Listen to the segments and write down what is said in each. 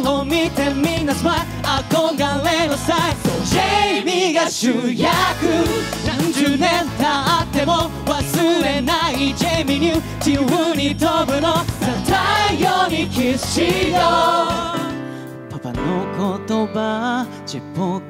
君を見てみんなスマイル憧れのサイズジェイミーが主役。何十年経っても忘れない。ジェイミーニュー。自由に飛ぶの。太陽にキスしよう。パパの言葉。ちっぽけ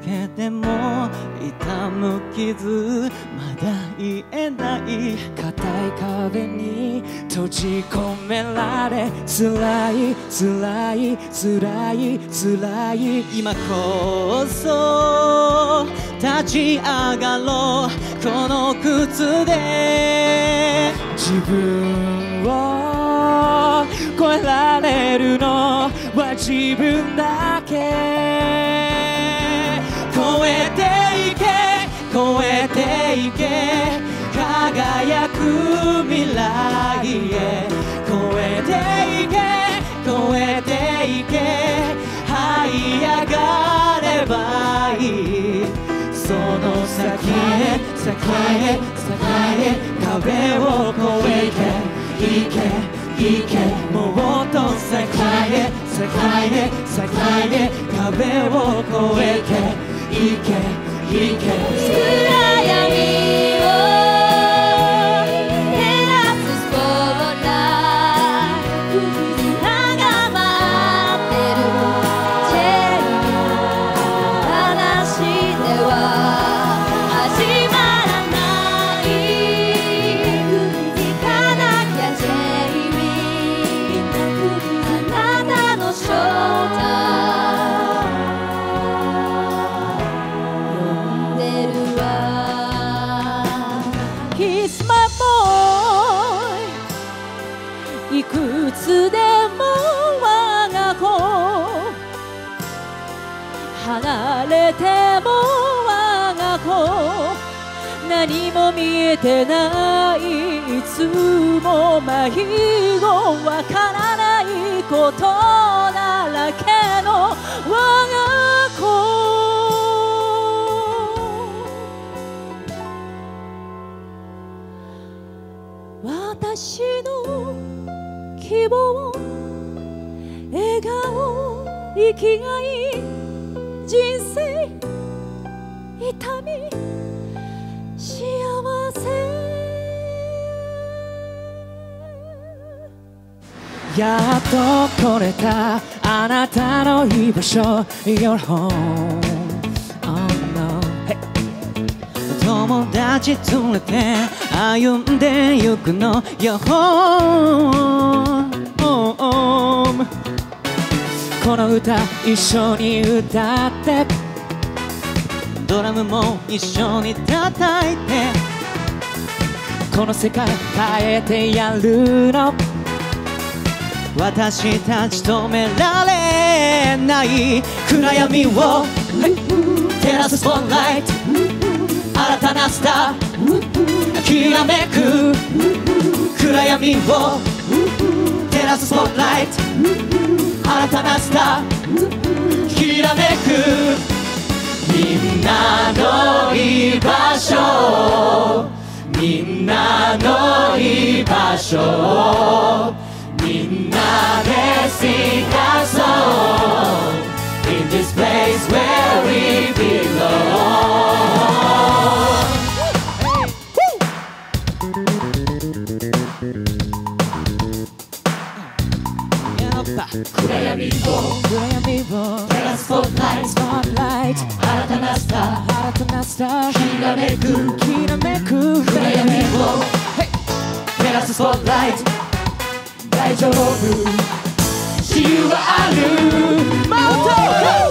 痛む傷まだ言えない硬い壁に閉じ込められ辛い辛い辛い辛い今こそ立ち上がろうこの靴で自分を超えられるのは自分だけていけ輝く未来へ。超えていけ超えていけ這い上がればいい。その先へ先へ先へ壁を越えて。いけ行けもっと世界へ世界へ世界へ壁を越えて。行け行け。Boy いくつでも我が子離れても我が子何も見えてないいつも迷子わからないことだらけの。我が子私の希望笑顔生きがい人生痛み幸せやっと来れたあなたの居場所 Your home Oh no Hey 友達連れて歩んでゆくの Your home この歌一緒に歌って。ドラムも一緒に叩いて。この世界変えてやるの。私たち止められない暗闇を。照らすスポットライト新たなスター。きらめく。暗闇を。らすスポットライト新たなスターきらめくみんなの居場所みんなの居場所みんなで sing a song in this place where we 暗闇を。暗闇を。照らすスポットライト。スポットライト。新たなスター。新たなスター。きらめく。きらめく。暗闇を。照らすスポットライト。大丈夫。自由はある。マウント